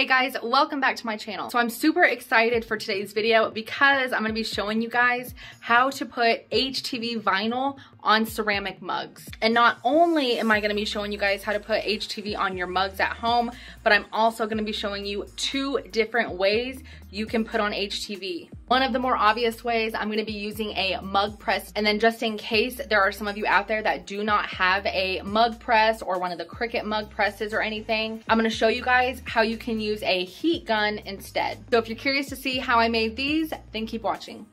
Hey guys, welcome back to my channel. So I'm super excited for today's video because I'm gonna be showing you guys how to put HTV vinyl on ceramic mugs. And not only am I gonna be showing you guys how to put HTV on your mugs at home, but I'm also gonna be showing you two different ways you can put on HTV. One of the more obvious ways, I'm gonna be using a mug press. And then just in case there are some of you out there that do not have a mug press or one of the Cricut mug presses or anything, I'm gonna show you guys how you can use a heat gun instead. So if you're curious to see how I made these, then keep watching.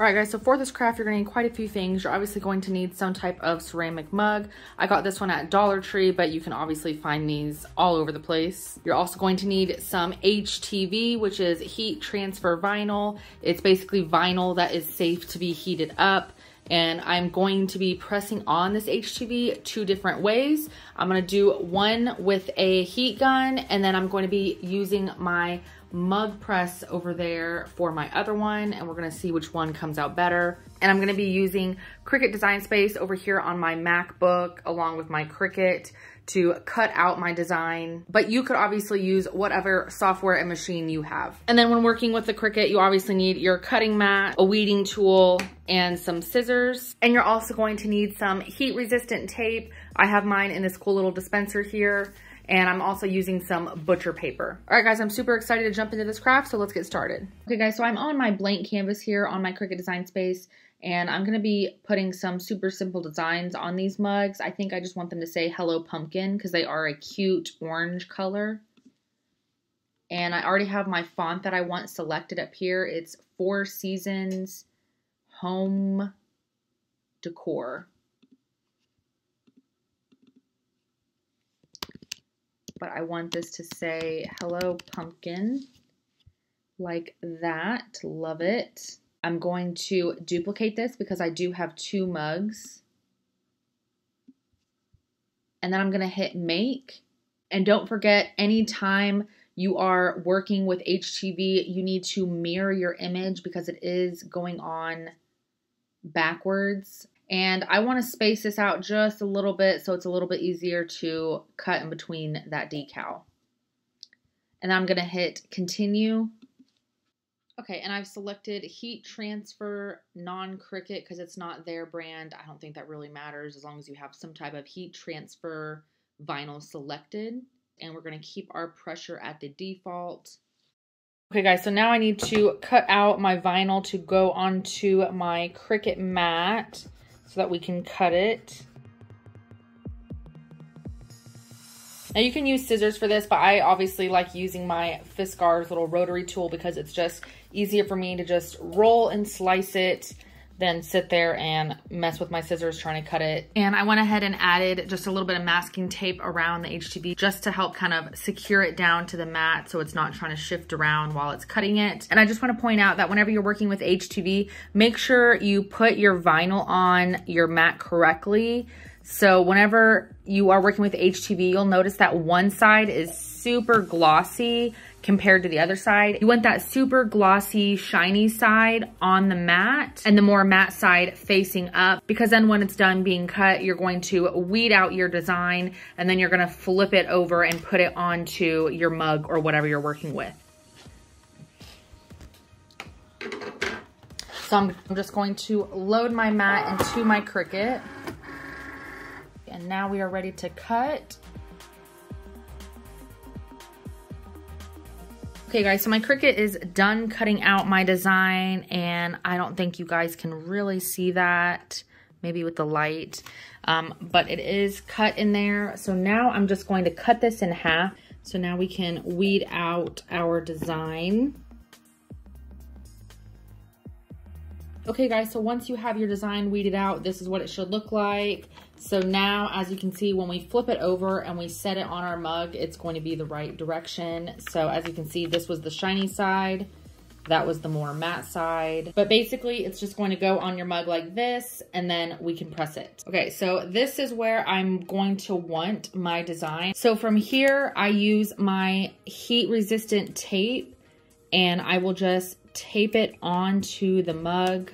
All right guys, so for this craft, you're gonna need quite a few things. You're obviously going to need some type of ceramic mug. I got this one at Dollar Tree, but you can obviously find these all over the place. You're also going to need some HTV, which is heat transfer vinyl. It's basically vinyl that is safe to be heated up and I'm going to be pressing on this HTV two different ways. I'm gonna do one with a heat gun and then I'm going to be using my mug press over there for my other one and we're gonna see which one comes out better. And I'm gonna be using Cricut Design Space over here on my MacBook along with my Cricut to cut out my design, but you could obviously use whatever software and machine you have. And then when working with the Cricut, you obviously need your cutting mat, a weeding tool, and some scissors. And you're also going to need some heat resistant tape. I have mine in this cool little dispenser here and I'm also using some butcher paper. All right, guys, I'm super excited to jump into this craft, so let's get started. Okay, guys, so I'm on my blank canvas here on my Cricut Design Space, and I'm going to be putting some super simple designs on these mugs. I think I just want them to say Hello Pumpkin because they are a cute orange color. And I already have my font that I want selected up here. It's Four Seasons Home Decor. But I want this to say, hello pumpkin, like that, love it. I'm going to duplicate this because I do have two mugs. And then I'm gonna hit make. And don't forget, anytime you are working with HTV, you need to mirror your image because it is going on backwards. And I want to space this out just a little bit so it's a little bit easier to cut in between that decal. And I'm going to hit continue. Okay, and I've selected heat transfer non-Cricut because it's not their brand. I don't think that really matters as long as you have some type of heat transfer vinyl selected. And we're going to keep our pressure at the default. Okay guys, so now I need to cut out my vinyl to go onto my Cricut mat so that we can cut it. Now you can use scissors for this, but I obviously like using my Fiskars little rotary tool because it's just easier for me to just roll and slice it than sit there and mess with my scissors trying to cut it. And I went ahead and added just a little bit of masking tape around the HTV just to help kind of secure it down to the mat so it's not trying to shift around while it's cutting it. And I just want to point out that whenever you're working with HTV, make sure you put your vinyl on your mat correctly. So whenever you are working with HTV, you'll notice that one side is super glossy compared to the other side. You want that super glossy, shiny side on the mat and the more matte side facing up because then when it's done being cut, you're going to weed out your design and then you're gonna flip it over and put it onto your mug or whatever you're working with. So I'm just going to load my mat into my Cricut. And now we are ready to cut. Okay guys, so my Cricut is done cutting out my design and I don't think you guys can really see that, maybe with the light, um, but it is cut in there. So now I'm just going to cut this in half. So now we can weed out our design. Okay guys, so once you have your design weeded out, this is what it should look like. So now, as you can see, when we flip it over and we set it on our mug, it's going to be the right direction. So as you can see, this was the shiny side. That was the more matte side. But basically, it's just going to go on your mug like this, and then we can press it. Okay, so this is where I'm going to want my design. So from here, I use my heat-resistant tape, and I will just tape it onto the mug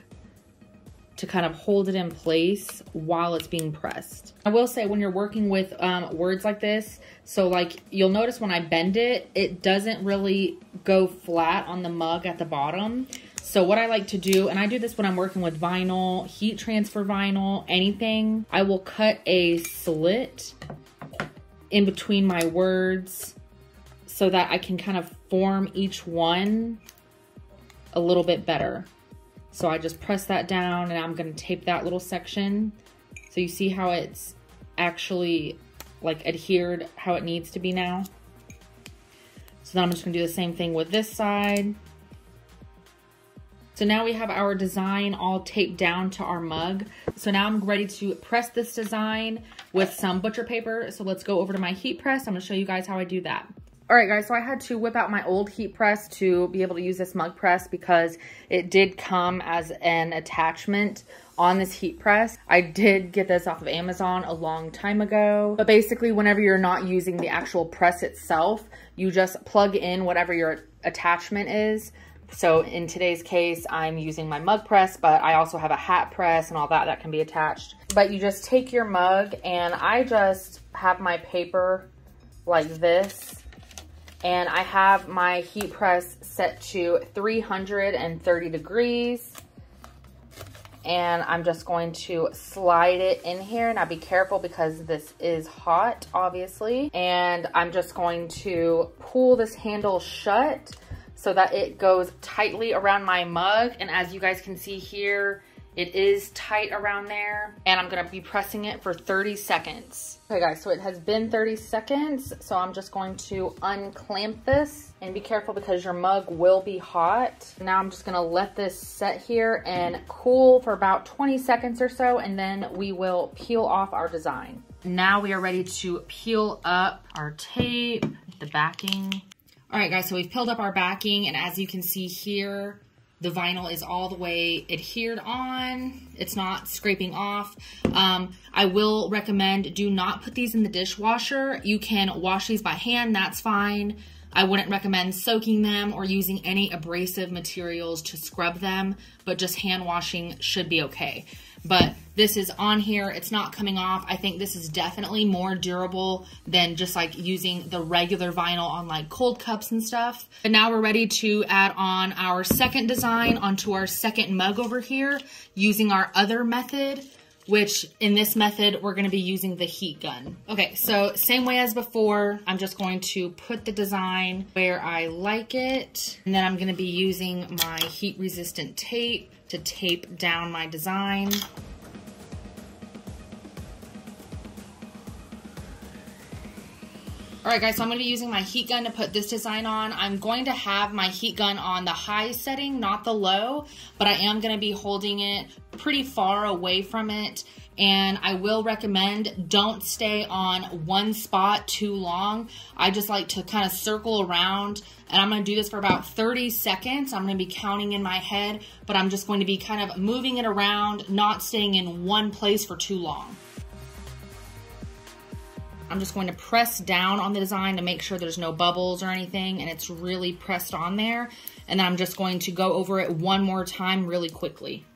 to kind of hold it in place while it's being pressed. I will say when you're working with um, words like this, so like you'll notice when I bend it, it doesn't really go flat on the mug at the bottom. So what I like to do, and I do this when I'm working with vinyl, heat transfer vinyl, anything, I will cut a slit in between my words so that I can kind of form each one a little bit better. So I just press that down and I'm gonna tape that little section. So you see how it's actually like adhered how it needs to be now. So then I'm just gonna do the same thing with this side. So now we have our design all taped down to our mug. So now I'm ready to press this design with some butcher paper. So let's go over to my heat press. I'm gonna show you guys how I do that. All right, guys, so I had to whip out my old heat press to be able to use this mug press because it did come as an attachment on this heat press. I did get this off of Amazon a long time ago. But basically, whenever you're not using the actual press itself, you just plug in whatever your attachment is so in today's case, I'm using my mug press, but I also have a hat press and all that that can be attached. But you just take your mug and I just have my paper like this. And I have my heat press set to 330 degrees. And I'm just going to slide it in here. Now be careful because this is hot, obviously. And I'm just going to pull this handle shut so that it goes tightly around my mug. And as you guys can see here, it is tight around there and I'm gonna be pressing it for 30 seconds. Okay guys, so it has been 30 seconds. So I'm just going to unclamp this and be careful because your mug will be hot. Now I'm just gonna let this set here and cool for about 20 seconds or so and then we will peel off our design. Now we are ready to peel up our tape, the backing. All right, guys, so we've peeled up our backing, and as you can see here, the vinyl is all the way adhered on. It's not scraping off. Um, I will recommend do not put these in the dishwasher. You can wash these by hand, that's fine. I wouldn't recommend soaking them or using any abrasive materials to scrub them, but just hand washing should be okay. But this is on here. It's not coming off. I think this is definitely more durable than just like using the regular vinyl on like cold cups and stuff. And now we're ready to add on our second design onto our second mug over here using our other method which in this method, we're gonna be using the heat gun. Okay, so same way as before, I'm just going to put the design where I like it, and then I'm gonna be using my heat resistant tape to tape down my design. All right, guys, so I'm going to be using my heat gun to put this design on. I'm going to have my heat gun on the high setting, not the low, but I am going to be holding it pretty far away from it. And I will recommend don't stay on one spot too long. I just like to kind of circle around and I'm going to do this for about 30 seconds. I'm going to be counting in my head, but I'm just going to be kind of moving it around, not staying in one place for too long. I'm just going to press down on the design to make sure there's no bubbles or anything and it's really pressed on there. And then I'm just going to go over it one more time really quickly.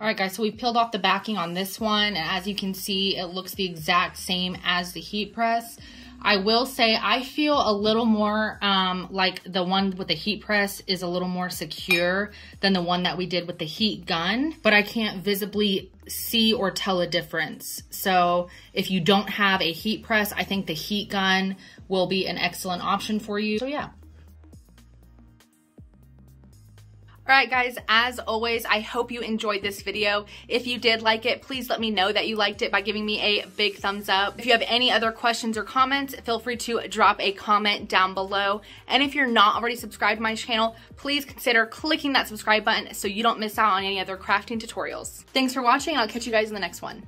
All right, guys, so we peeled off the backing on this one. And as you can see, it looks the exact same as the heat press. I will say I feel a little more um, like the one with the heat press is a little more secure than the one that we did with the heat gun, but I can't visibly see or tell a difference. So if you don't have a heat press, I think the heat gun will be an excellent option for you. So yeah. All right, guys, as always, I hope you enjoyed this video. If you did like it, please let me know that you liked it by giving me a big thumbs up. If you have any other questions or comments, feel free to drop a comment down below. And if you're not already subscribed to my channel, please consider clicking that subscribe button so you don't miss out on any other crafting tutorials. Thanks for watching. I'll catch you guys in the next one.